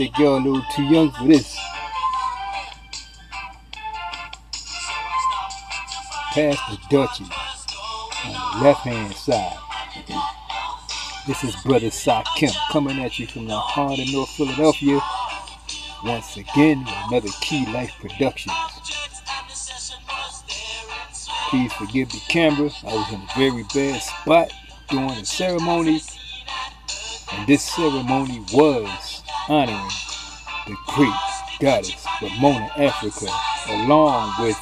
Think you're a little too young for this. Past the Dutchie on the left hand side. This is Brother Cy Kemp coming at you from the heart of North Philadelphia. Once again, with another Key Life Productions. Please forgive the camera. I was in a very bad spot during the ceremony. And this ceremony was honoring the great goddess Ramona Africa along with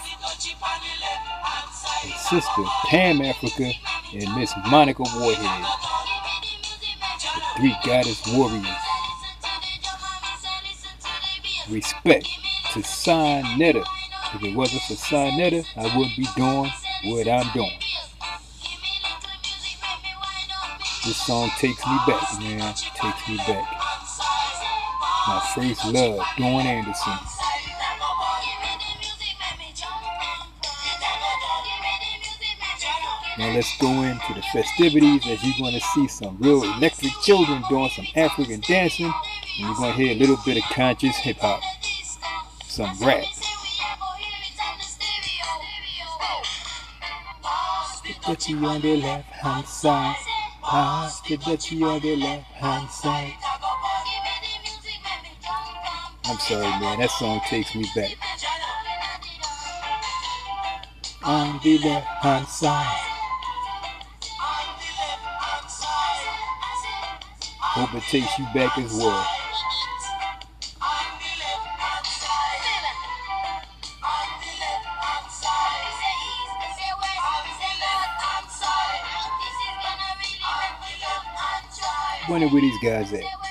her sister Pam Africa and Miss Monica Morehead. The three goddess warriors. Respect to Sign Netta. If it wasn't for Sign Netta, I wouldn't be doing what I'm doing. This song takes me back, man. Takes me back. My first love, Dawn Anderson. Now let's go into the festivities as you're going to see some real electric children doing some African dancing. And you're going to hear a little bit of conscious hip hop. Some rap. Dutchie on the left hand side. Pass the Dutchie on the left hand side. I'm sorry, man. That song takes me back. On the left hand side. Hope it takes you back as well. Wonder where these guys at.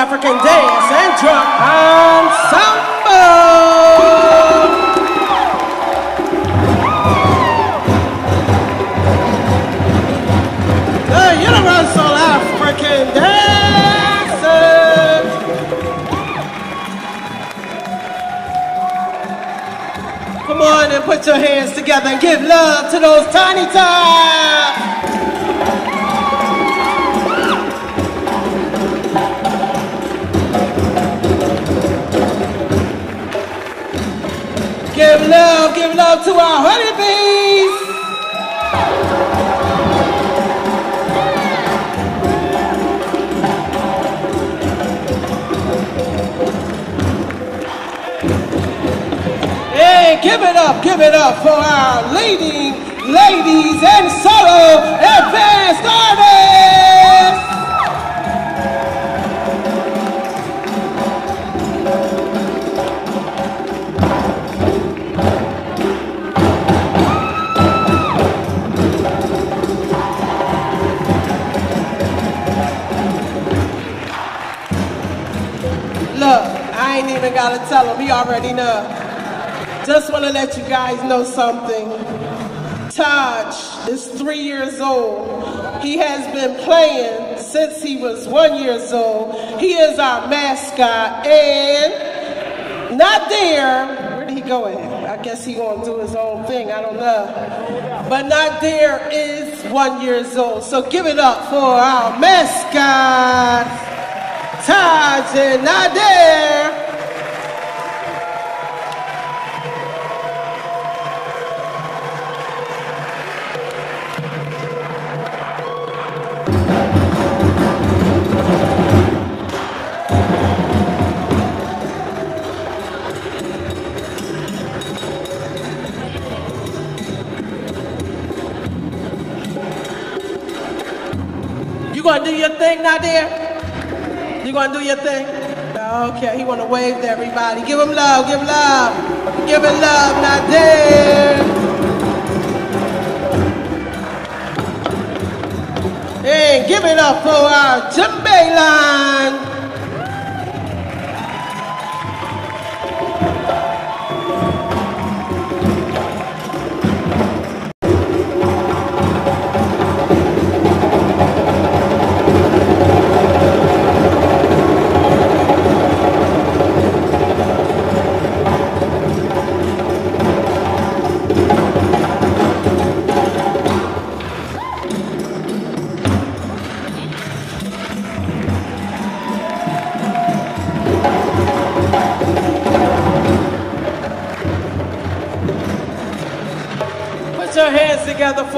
African Dance and Drum Ensemble. The Universal African Come on and put your hands together and give love to those tiny tots. Give love, give love to our honeybees. Hey, give it up, give it up for our leading ladies and solo advanced artists. Ain't even gotta tell him, he already know. Just wanna let you guys know something. Taj is three years old. He has been playing since he was one years old. He is our mascot and Nadir. Where did he go at? I guess he gonna do his own thing, I don't know. But Nadir is one years old. So give it up for our mascot. Taj and not You thing, Nadir? You gonna do your thing? Okay, he wanna wave to everybody. Give him love, give love. Give him love, Nadir. And give it up for our djembe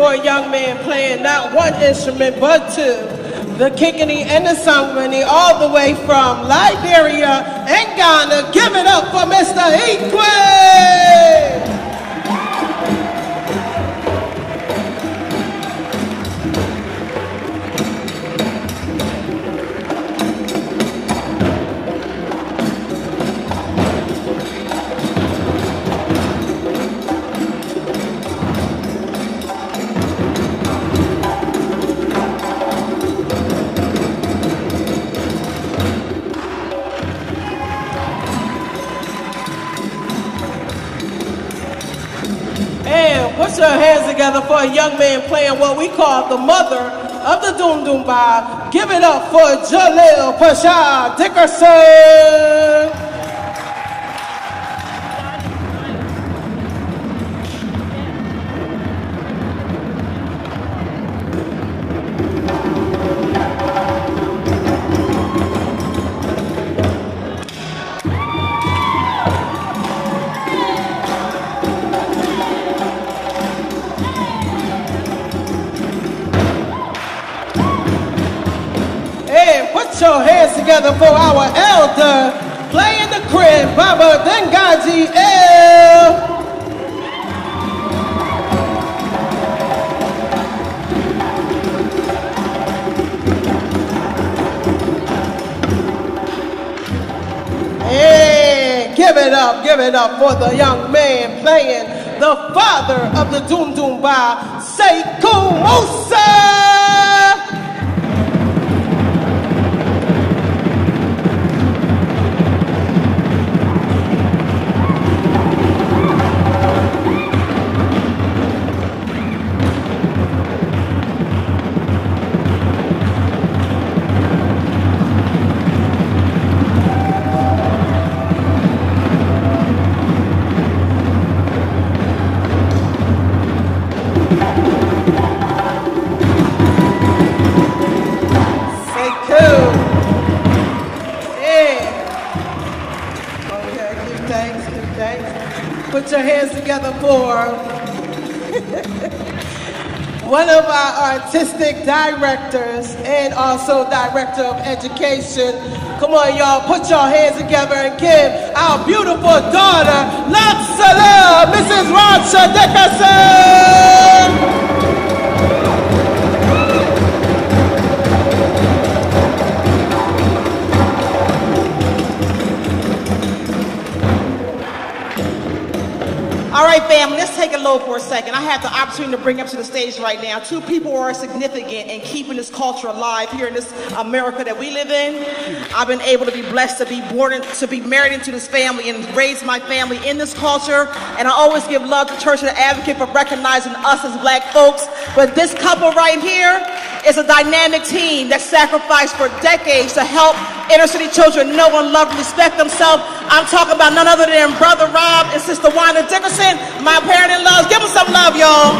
a young man playing not one instrument but two. The Kenkeni and the Sangmani all the way from Liberia and Ghana. Give it up for Mr. Ikwe! A young man playing what we call the mother of the Dundunba. Give it up for Jalil Pasha Dickerson. Give it up for the young man playing the father of the Dundunba, Sekou Musa. For one of our artistic directors and also director of education. Come on, y'all, put your hands together and give our beautiful daughter, Luxala, Mrs. Rocha Dickerson. All right, fam, let's take it low for a second. I have the opportunity to bring up to the stage right now two people who are significant in keeping this culture alive here in this America that we live in. I've been able to be blessed to be born, in, to be married into this family and raise my family in this culture. And I always give love to Church of the Advocate for recognizing us as black folks. But this couple right here is a dynamic team that sacrificed for decades to help inner city children know and love and respect themselves. I'm talking about none other than Brother Rob and Sister Wanda Dickerson, my parent in love. Give them some love, y'all.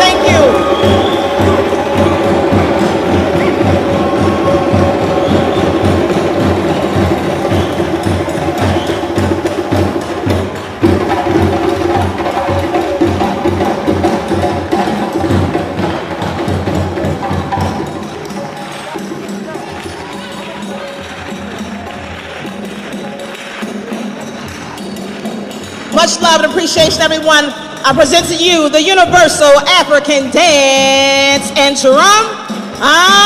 Thank you. Much love and appreciation, everyone. I present to you the Universal African Dance and Drum Ensemble.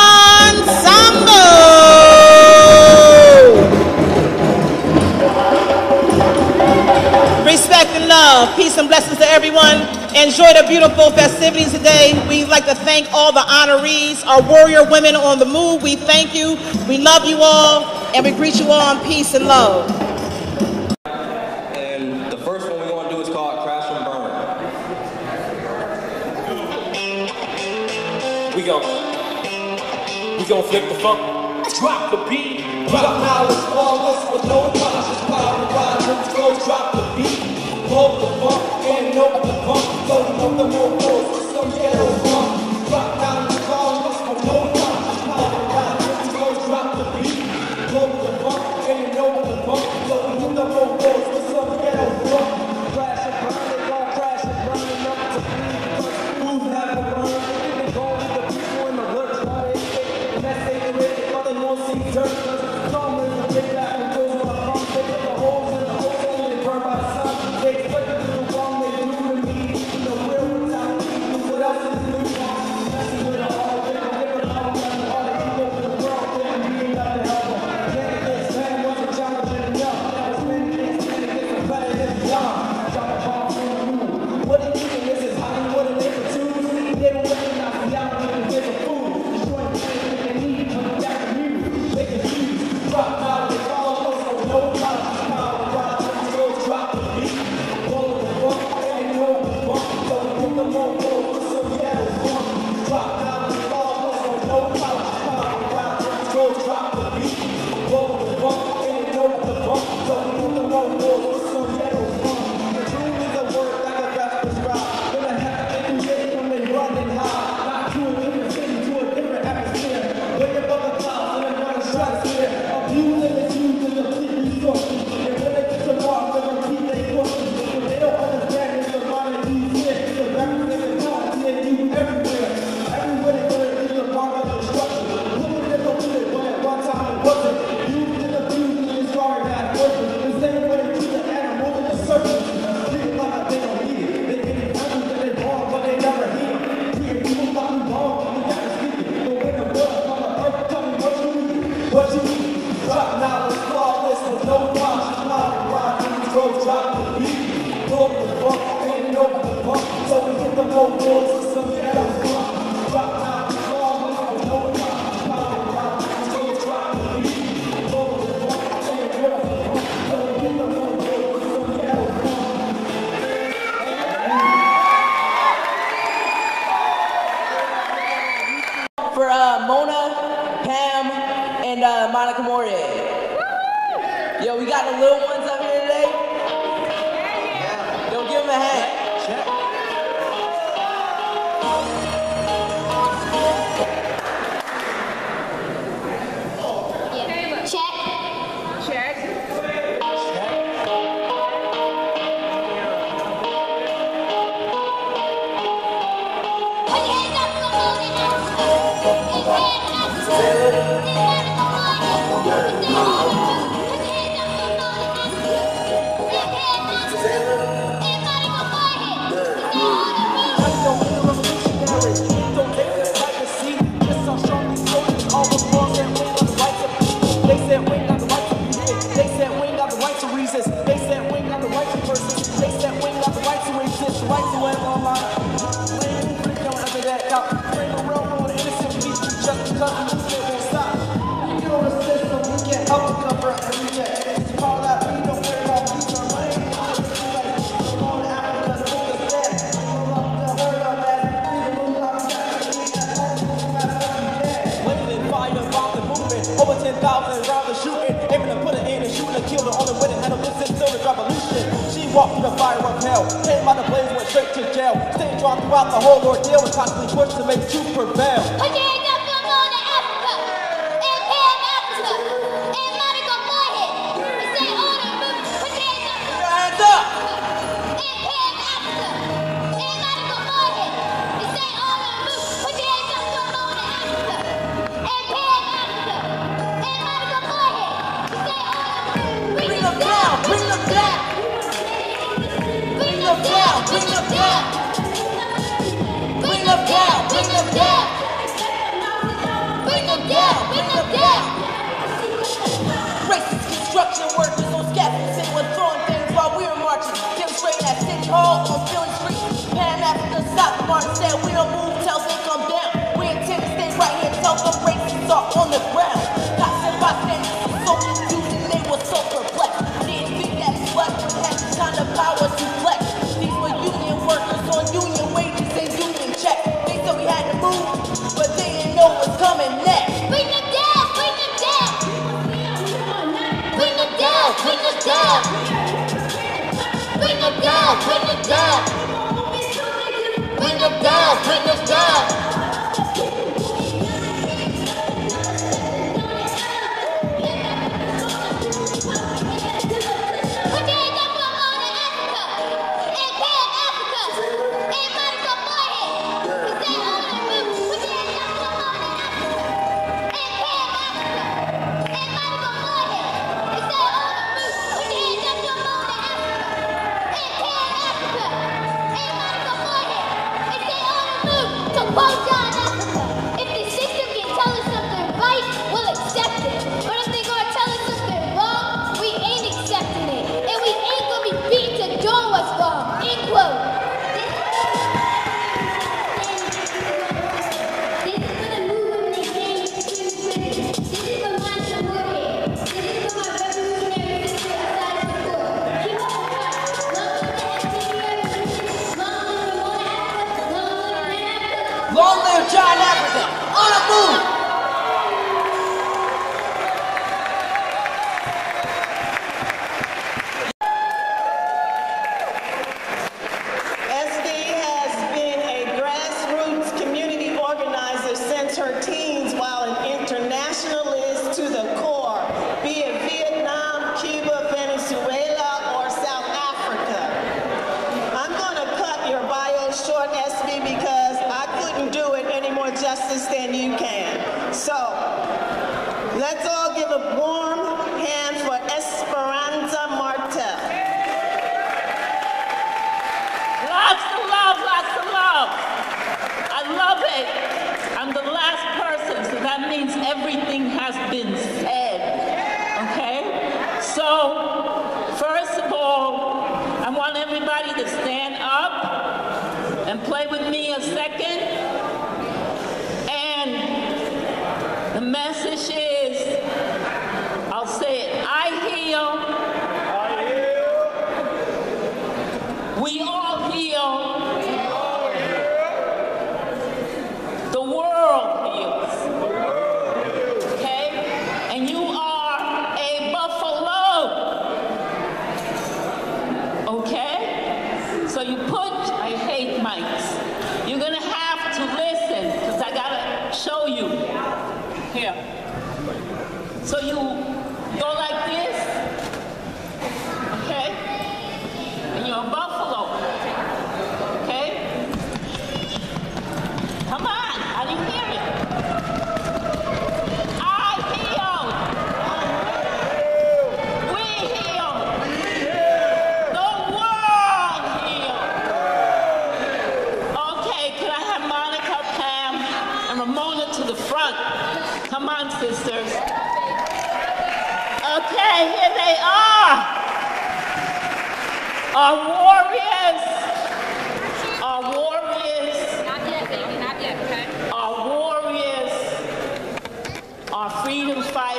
Respect and love, peace and blessings to everyone. Enjoy the beautiful festivities today. We'd like to thank all the honorees, our warrior women on the move. We thank you. We love you all, and we greet you all in peace and love. Gon' flip the funk, drop the beat. Drop knowledge, flawless with no conscious power. Rhymes go drop the beat. Hold the funk and know the funk. Loading up the more force with some ghetto funk. Monica Morehead. Yo, we got the little ones throughout the whole ordeal and constantly push to make truth prevail. Okay. down, bring it down. Bring it down, bring it down.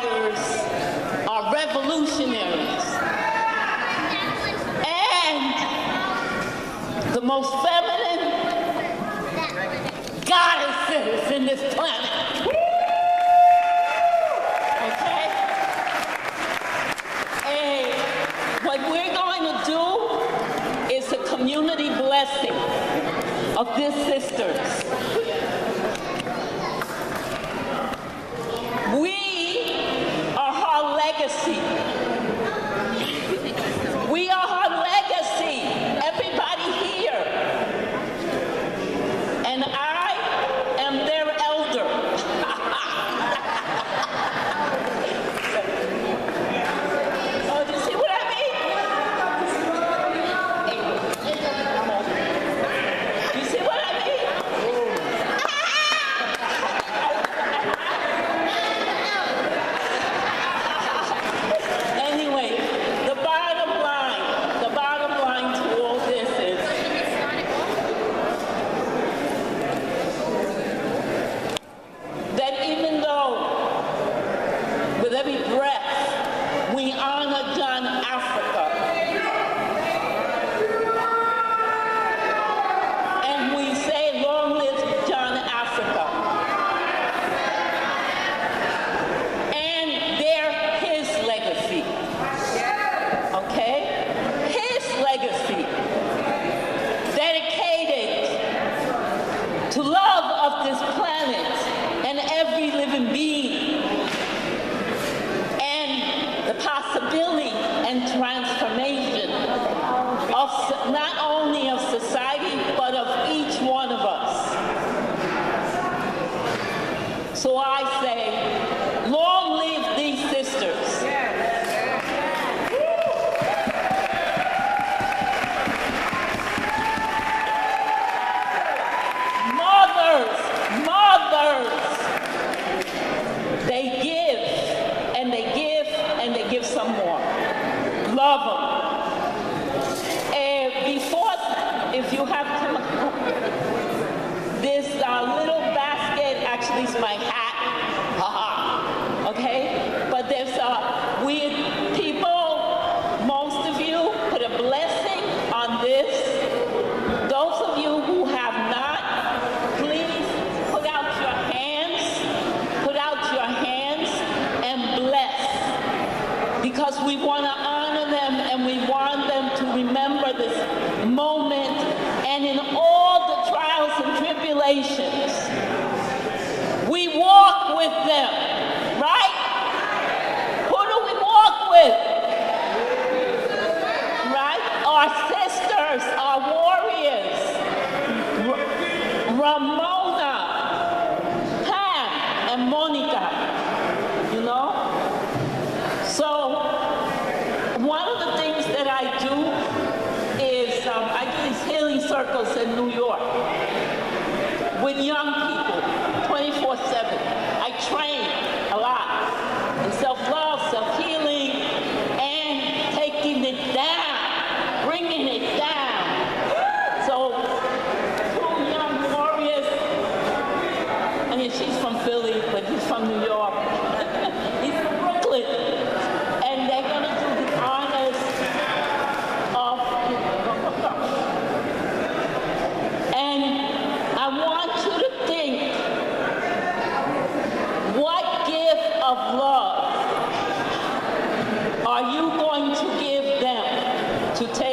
are revolutionaries. And the most feminine goddesses in this planet. And what we're going to do is a community blessing of these sisters. To take